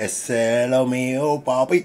Ese es lo mío, papi.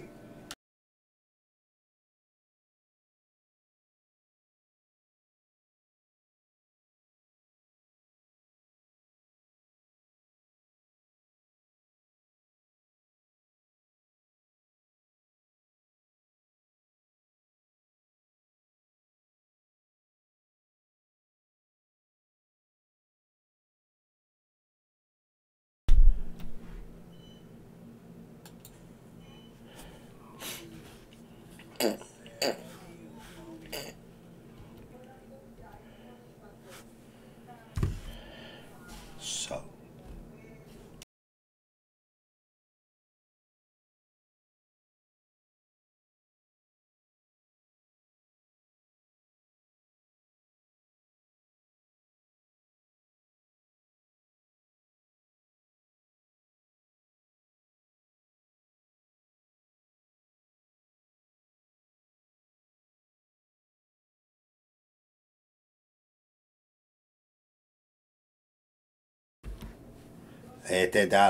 Este está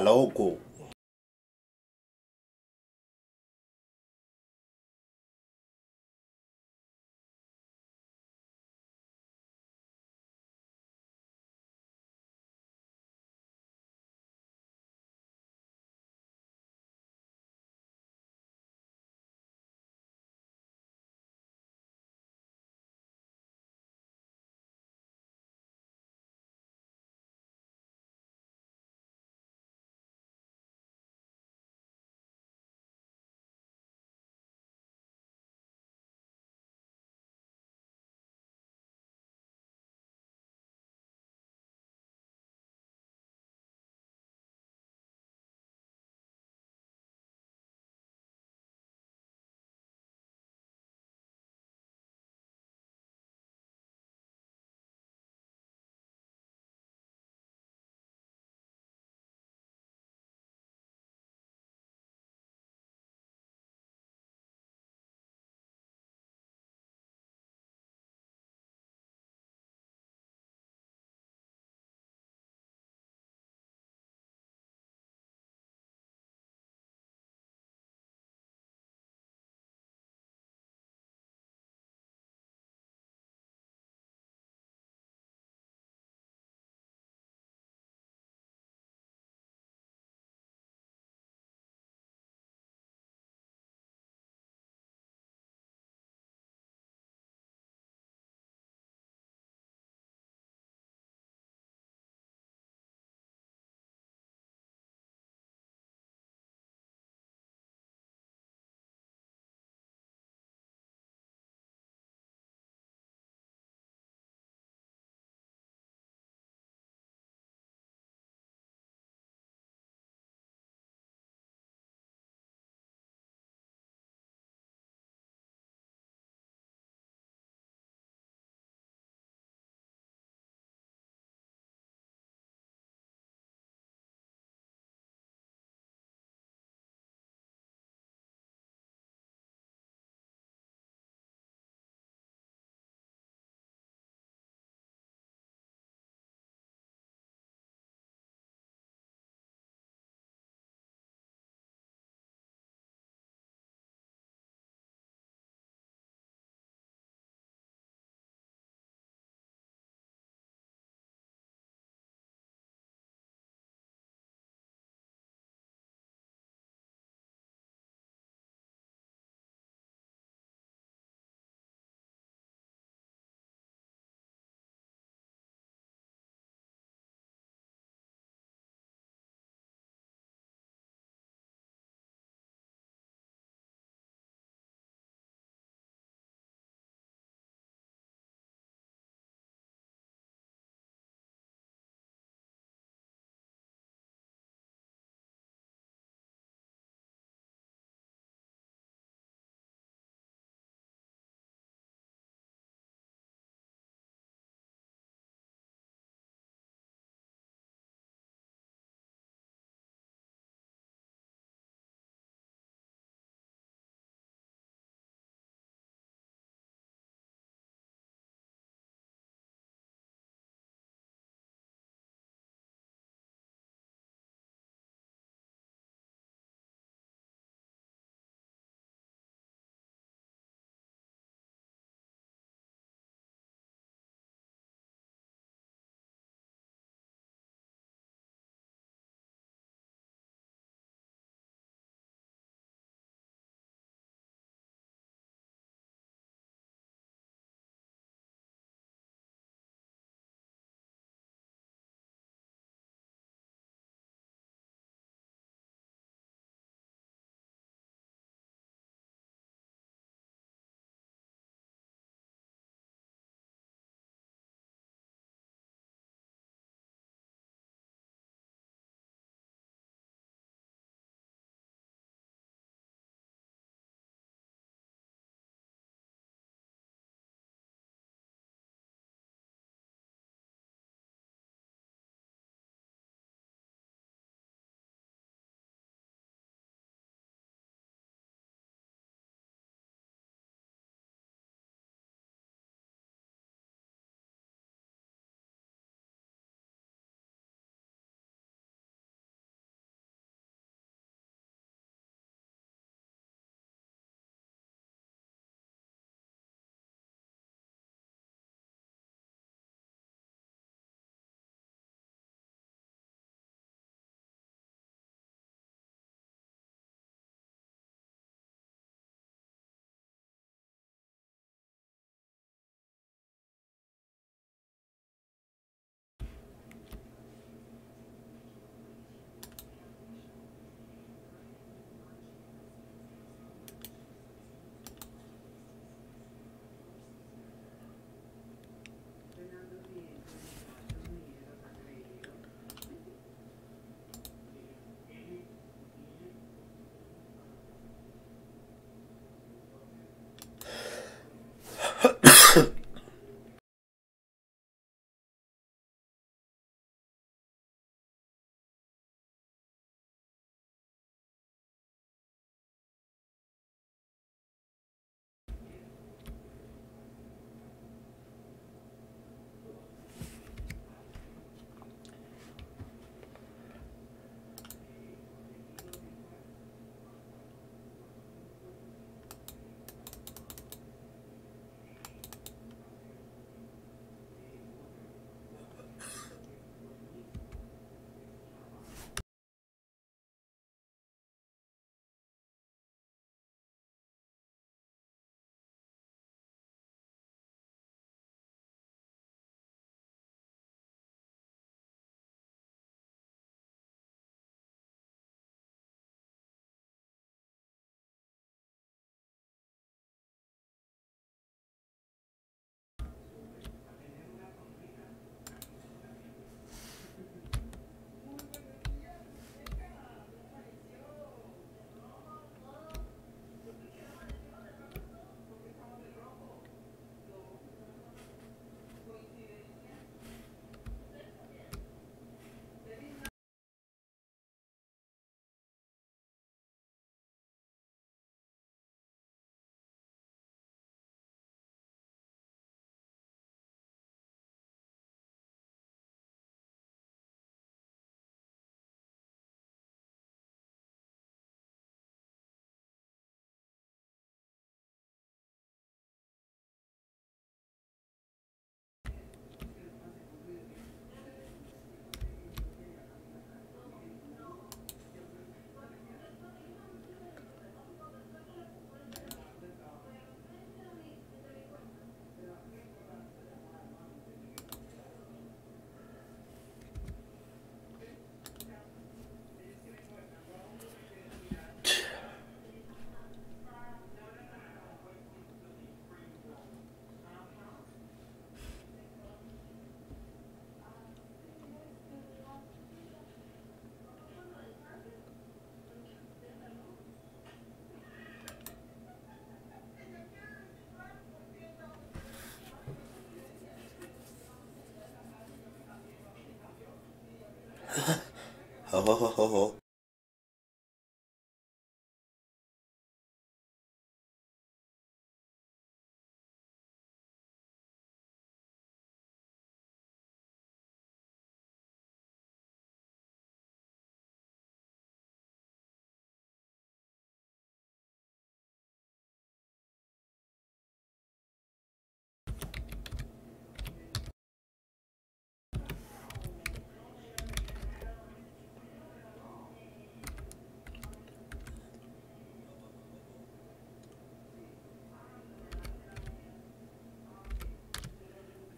好好好好好。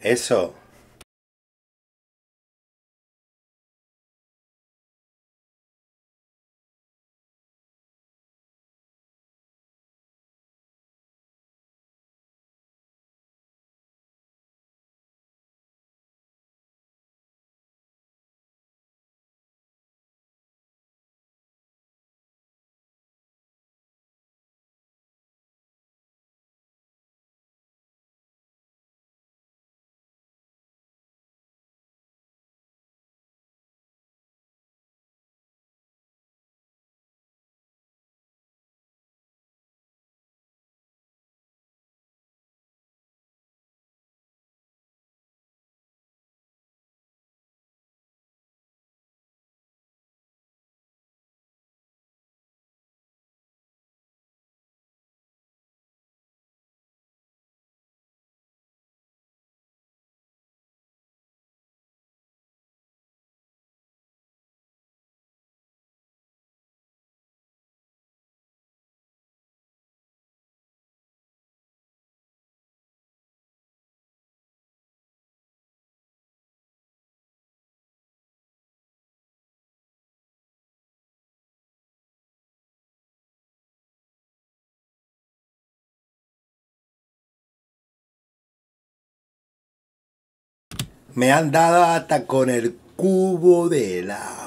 Eso. Me han dado hasta con el cubo del agua.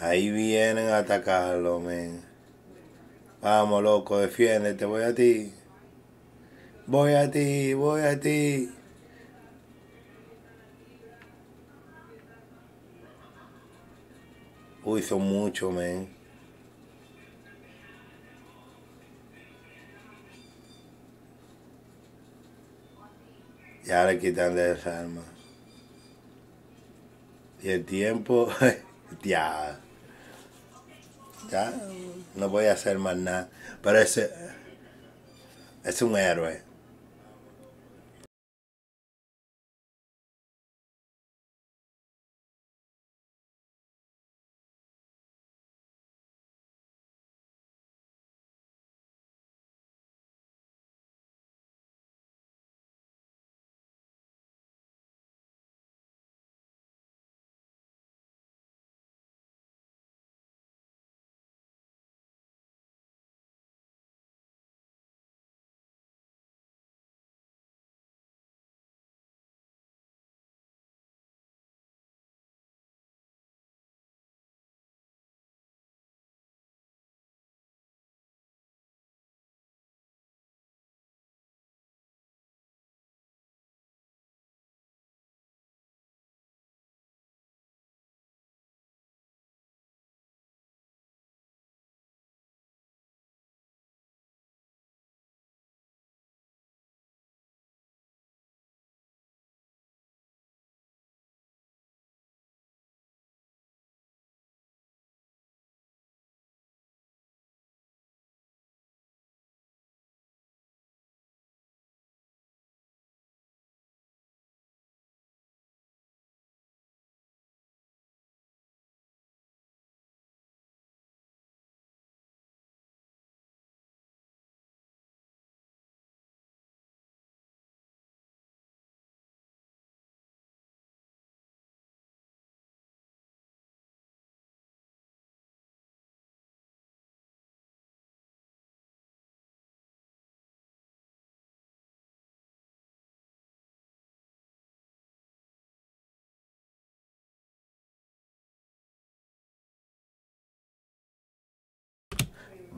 Ahí vienen a atacarlo, men. Vamos, loco, defiéndete, voy a ti. Voy a ti, voy a ti. Uy, son muchos, men. Ya le quitan de esa arma. Y el tiempo, ya. Ya, no voy a hacer más nada. Pero ese es un héroe.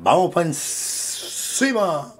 Vamos para encima.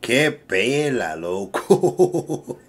Qué pela, loco.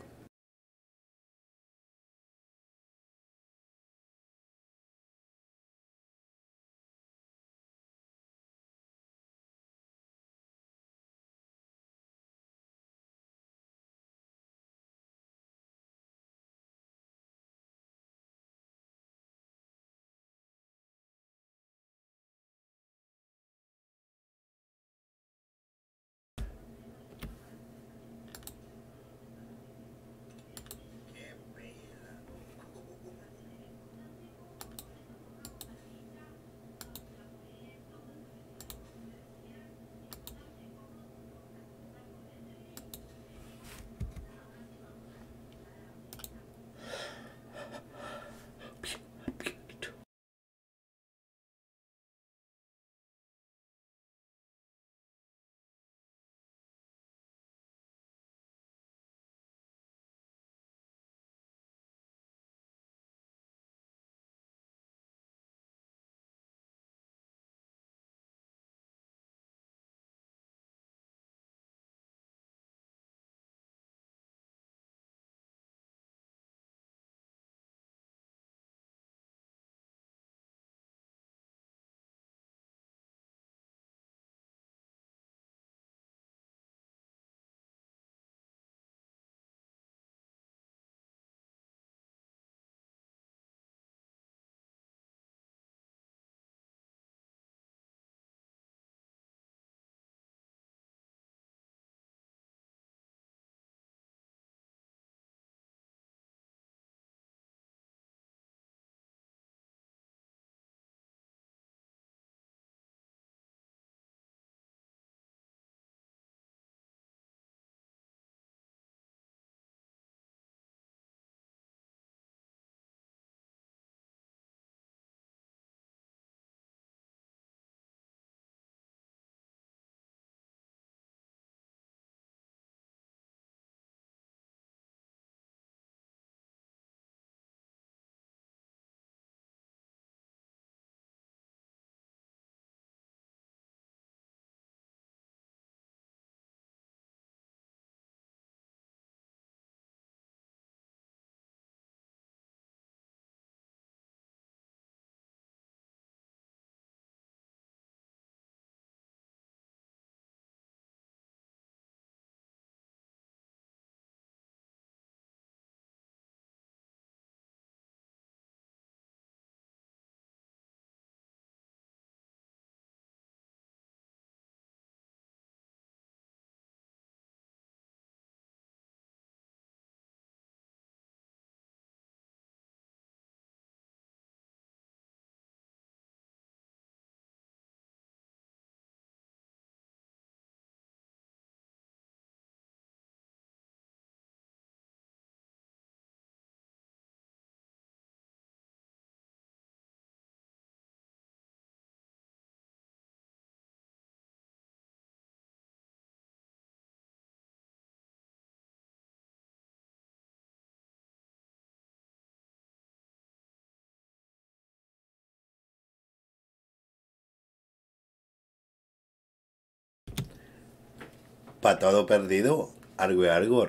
para todo perdido, algo y algo.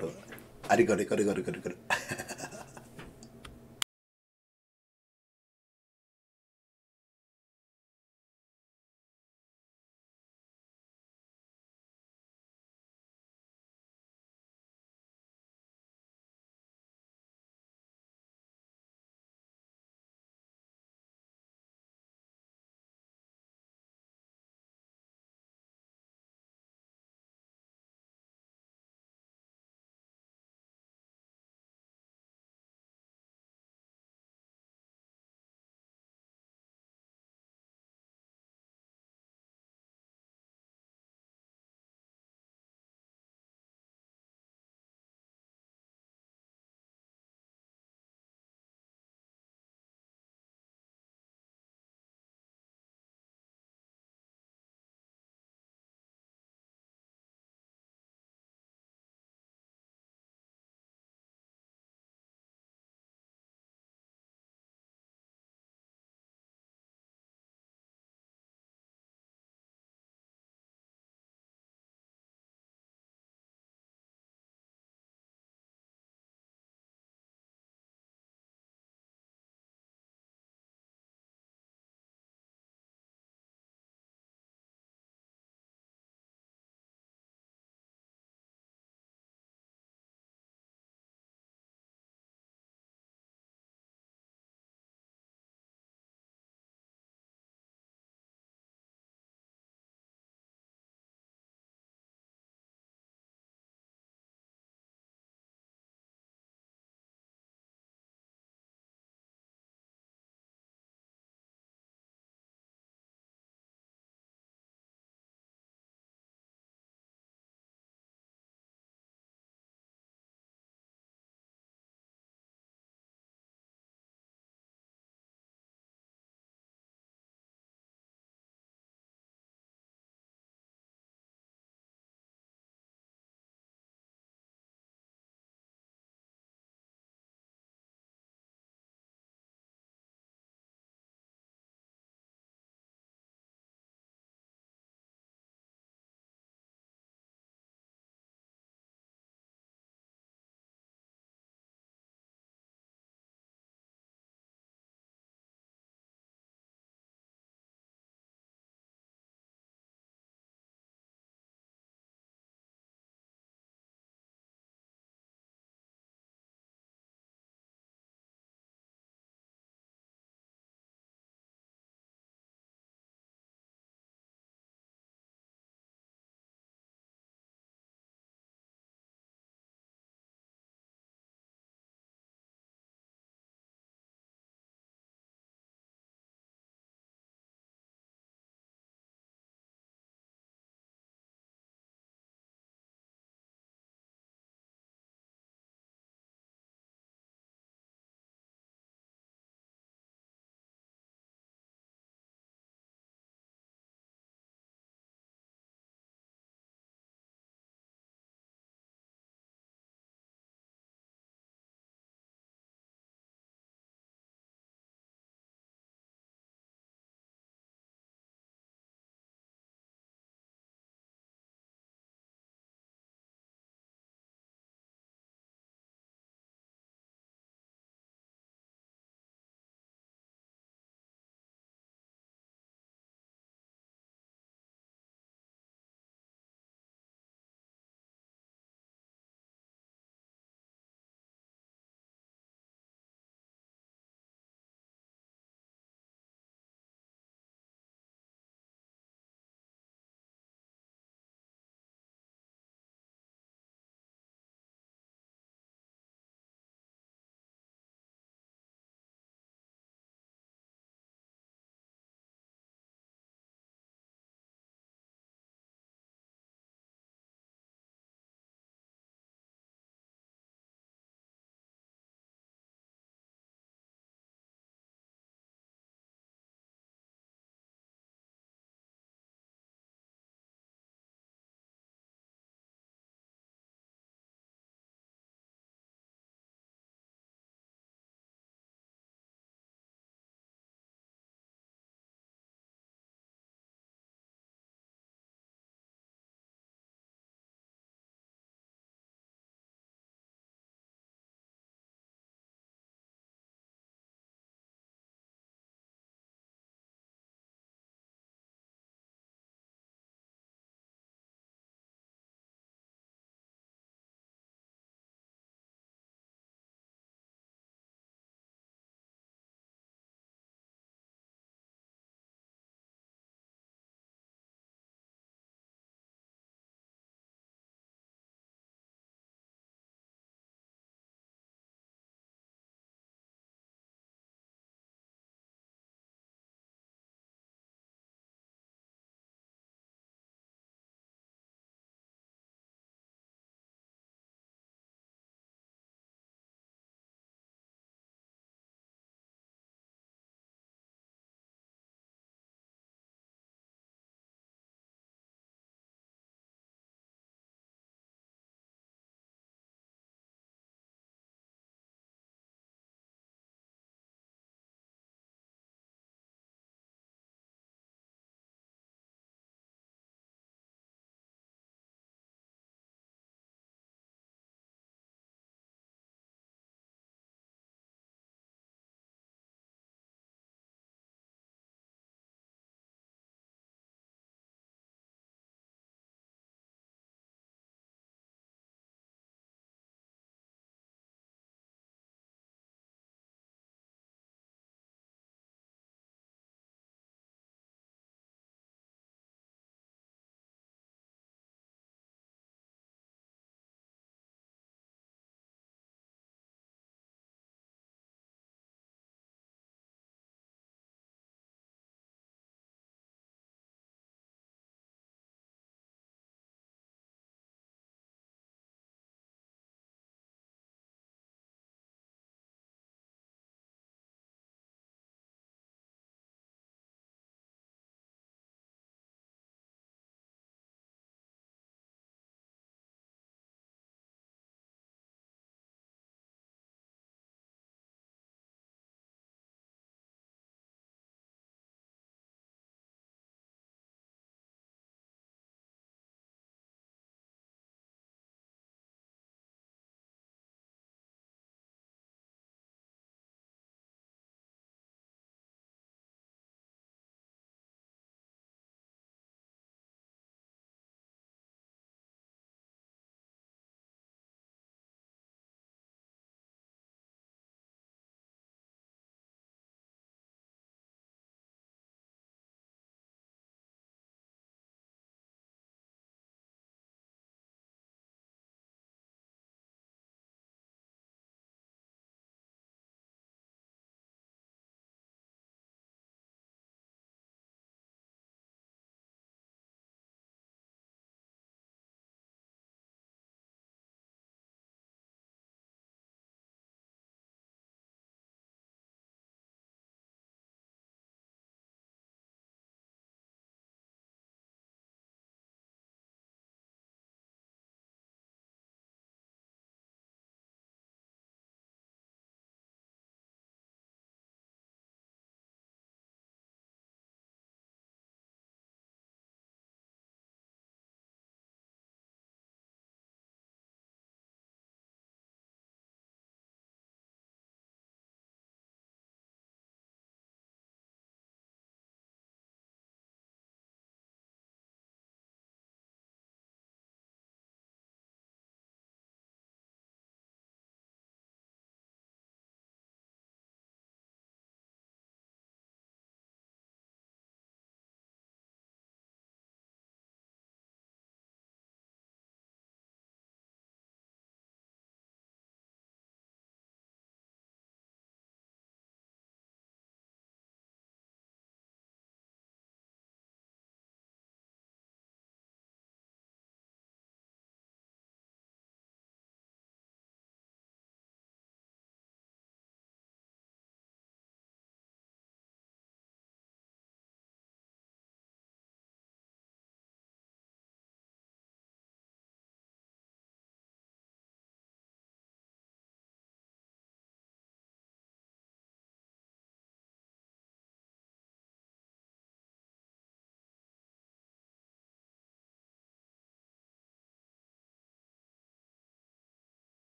Arico, arico, arico, arico,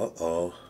Uh oh.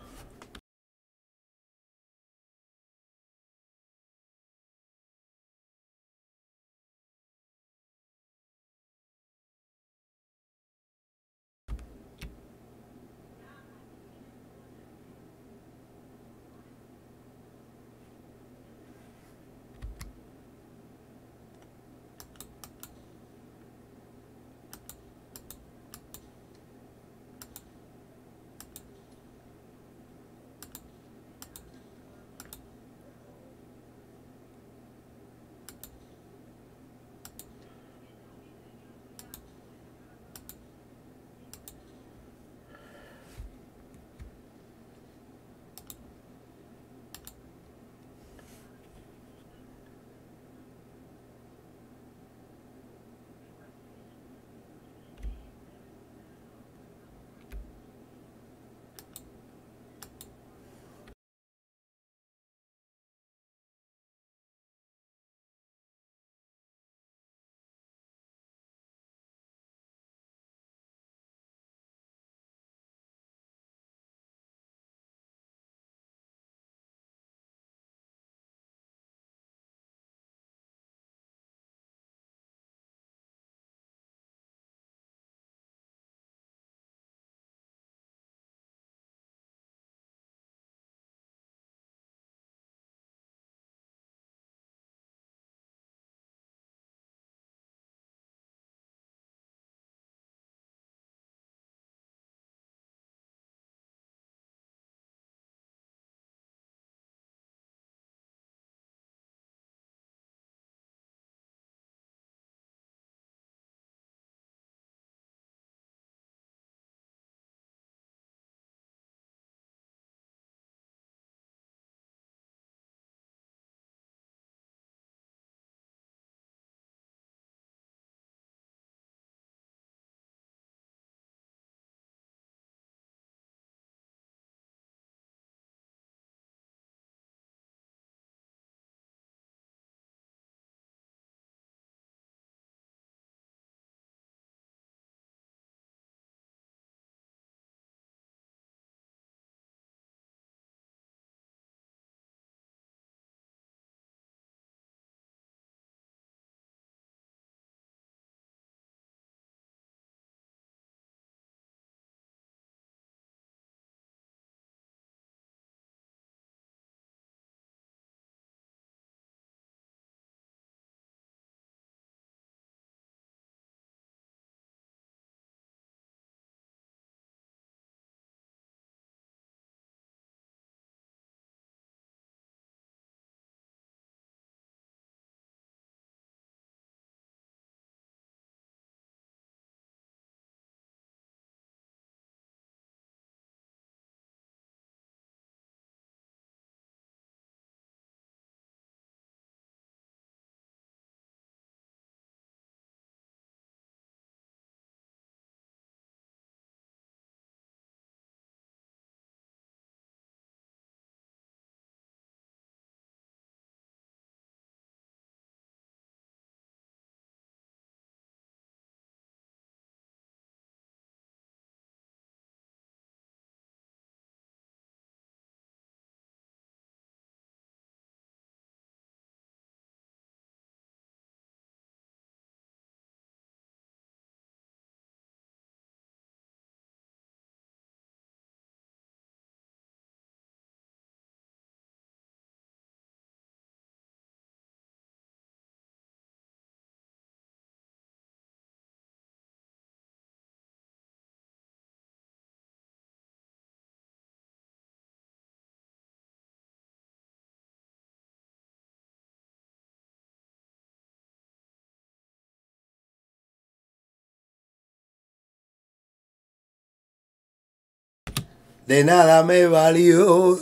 De nada me valió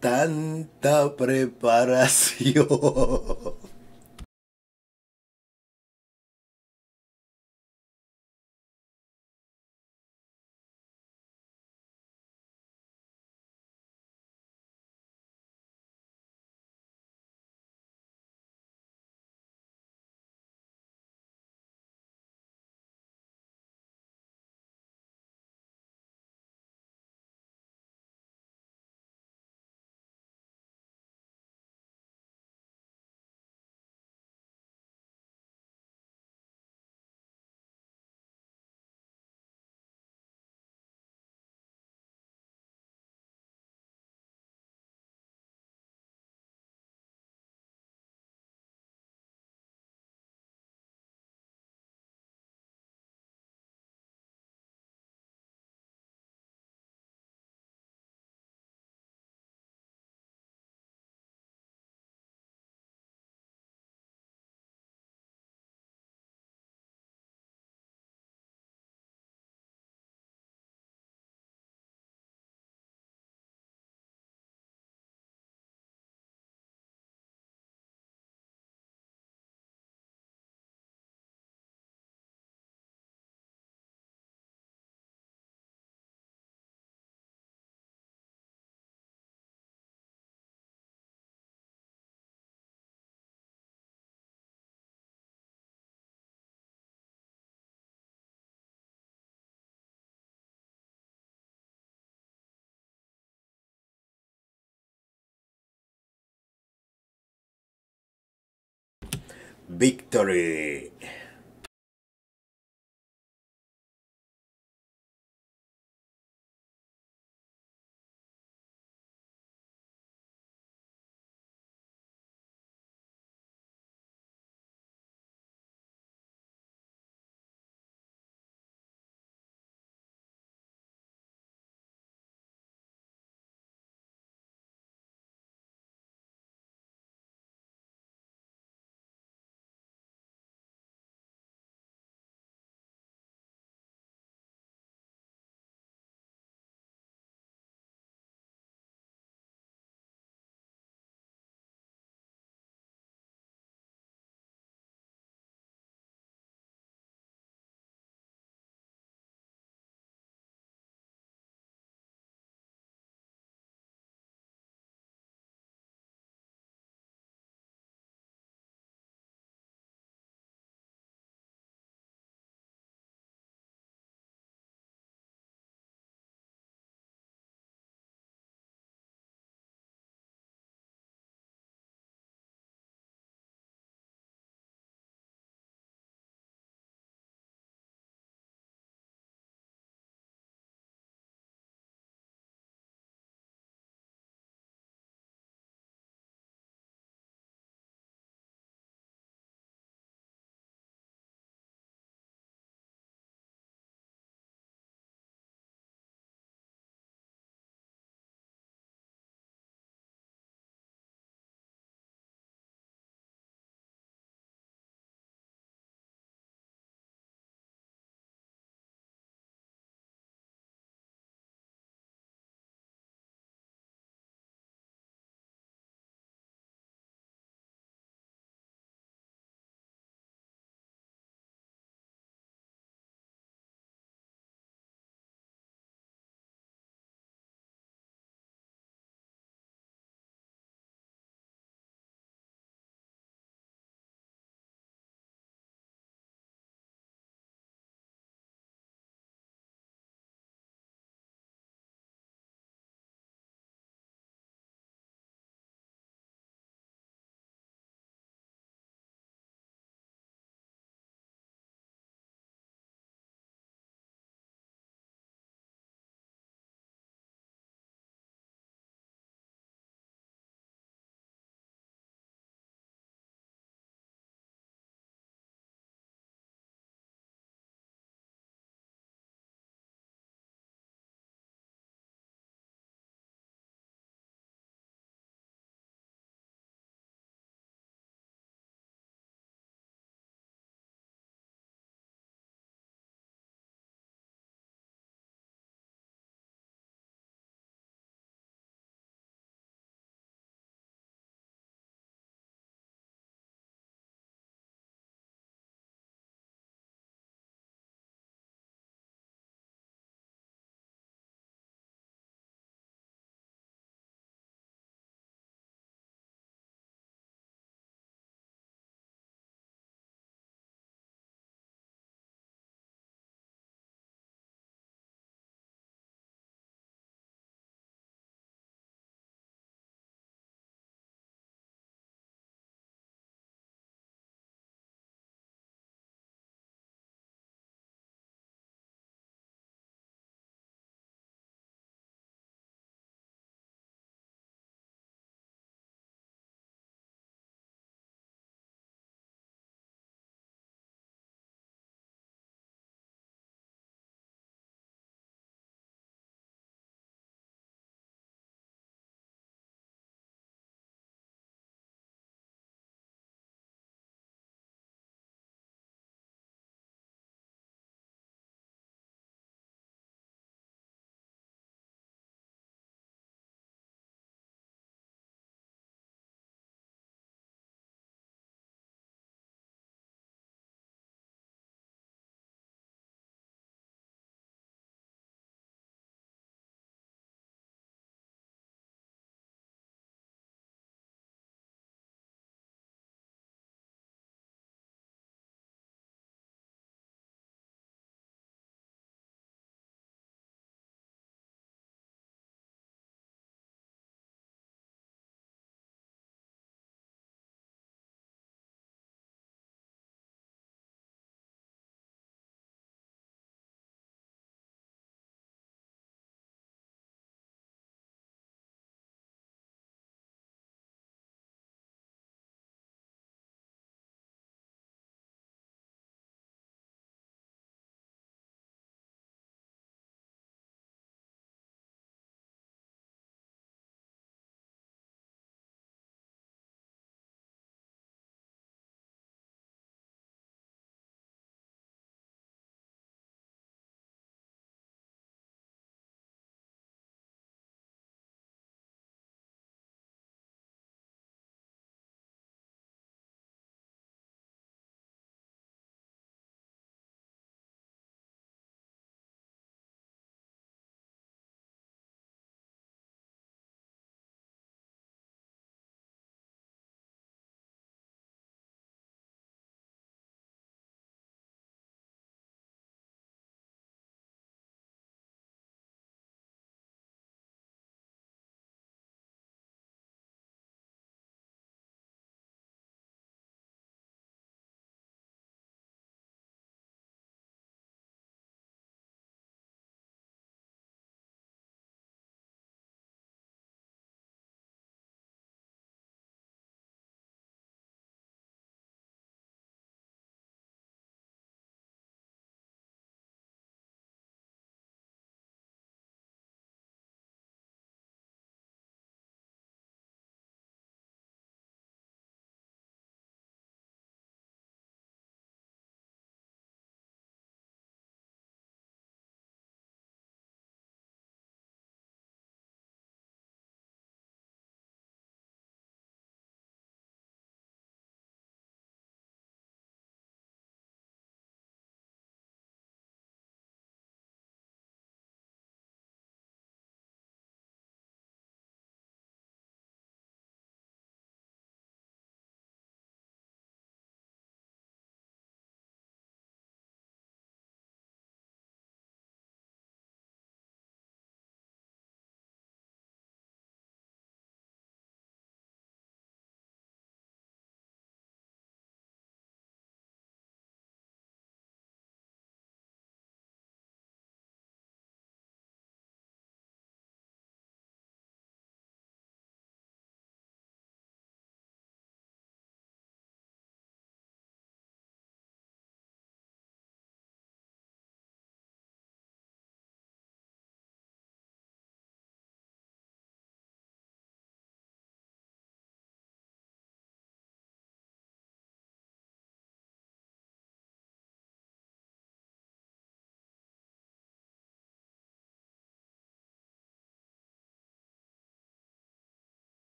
tanta preparación. Victory.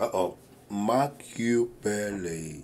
Uh oh. Machiavelli.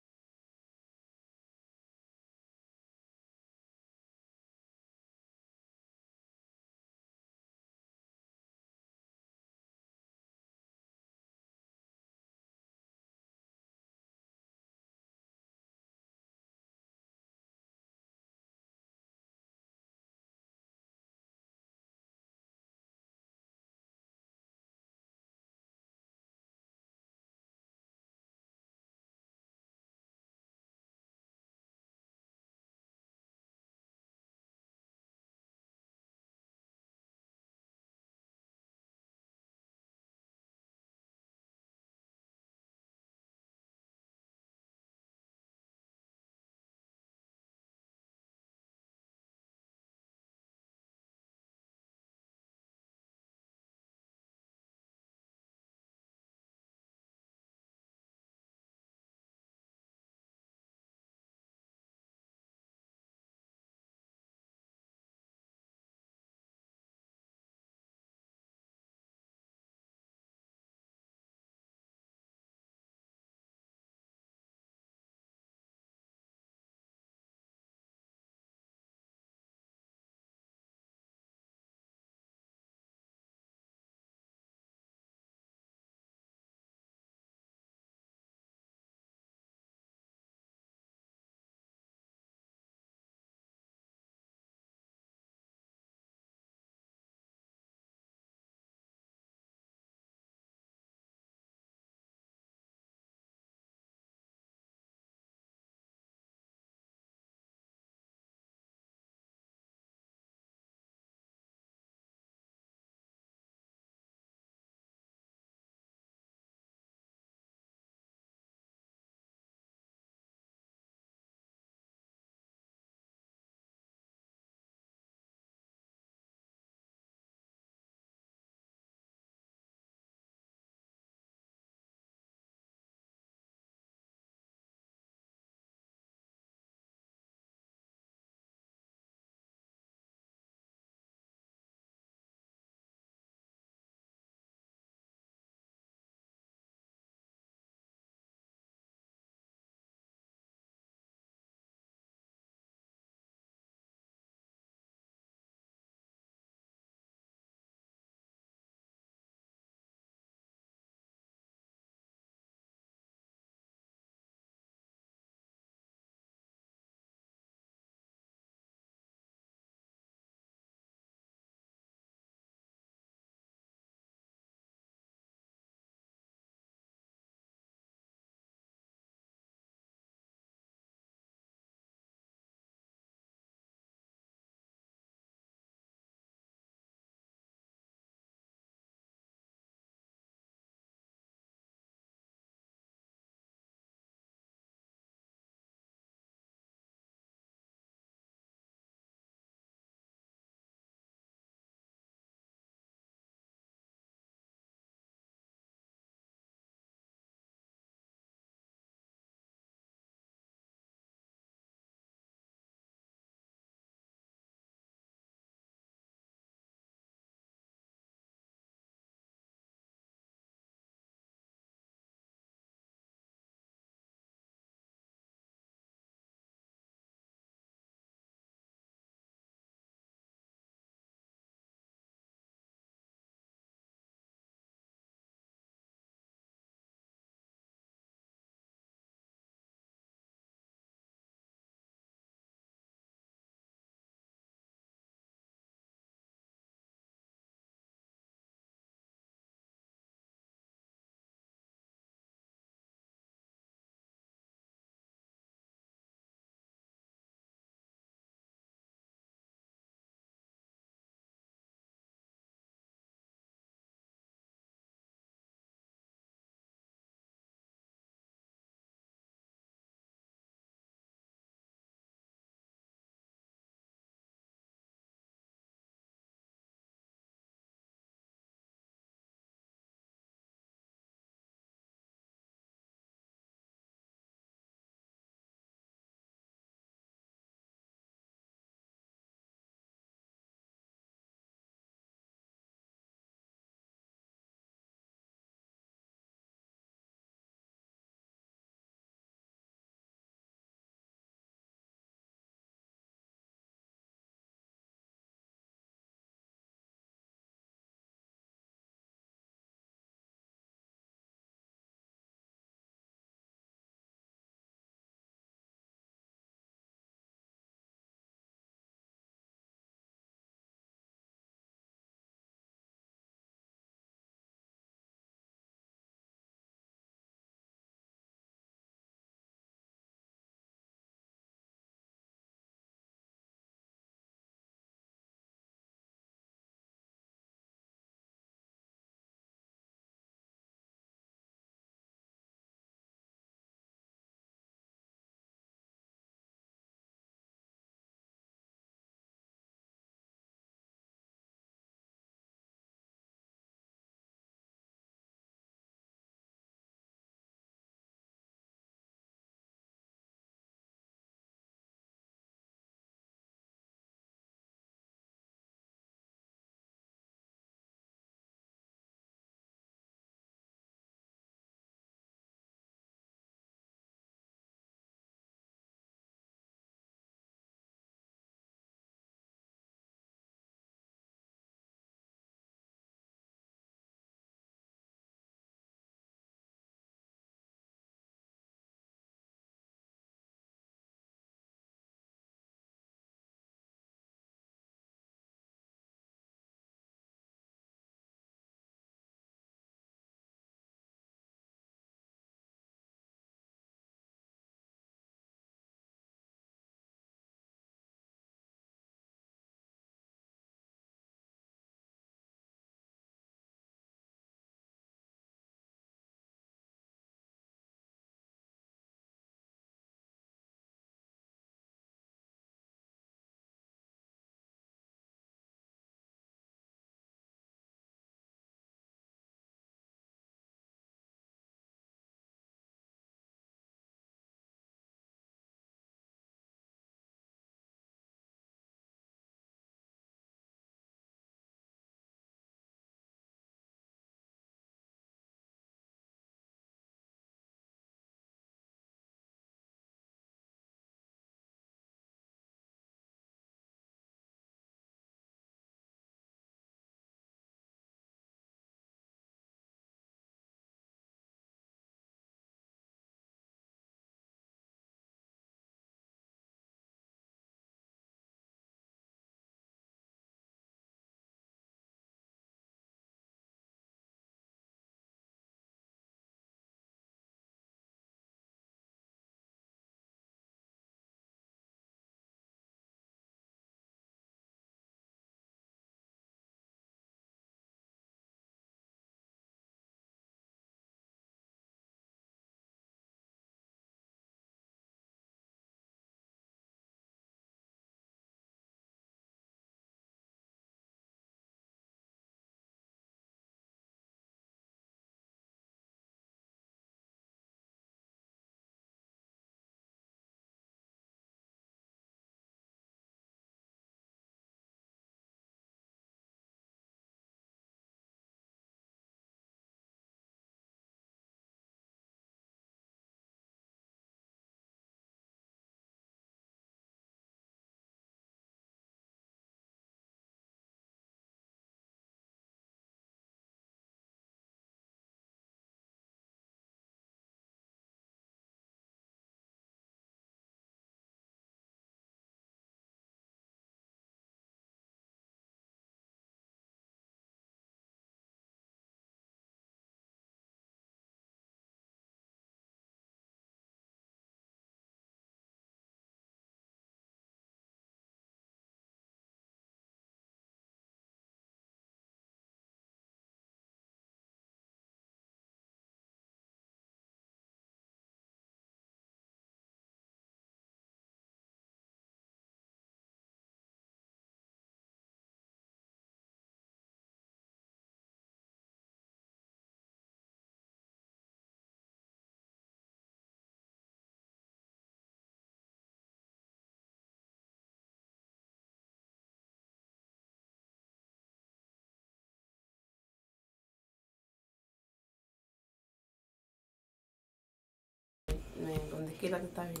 Tranquila que está bien.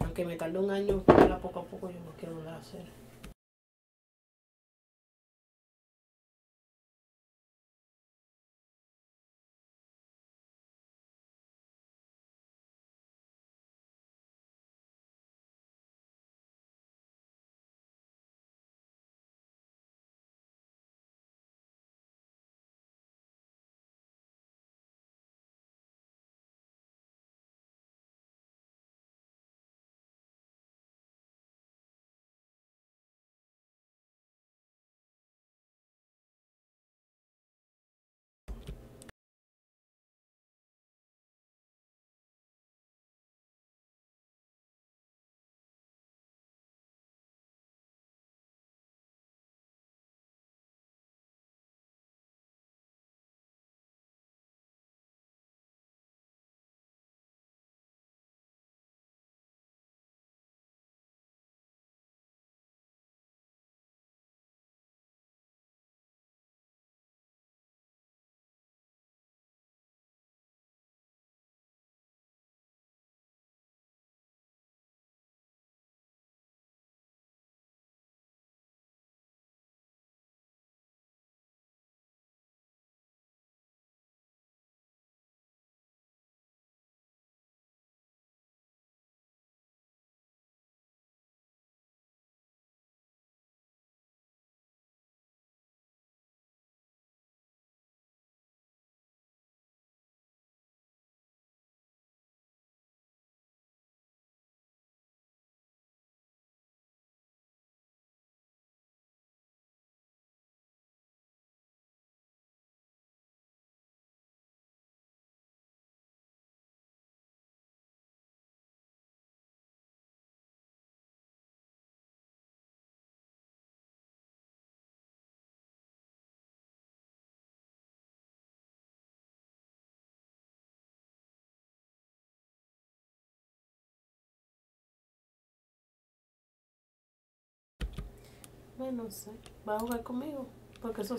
Aunque me tarde un año, poco a poco yo no quiero volver a hacer. Bueno, no sé. ¿Va a jugar conmigo? Porque eso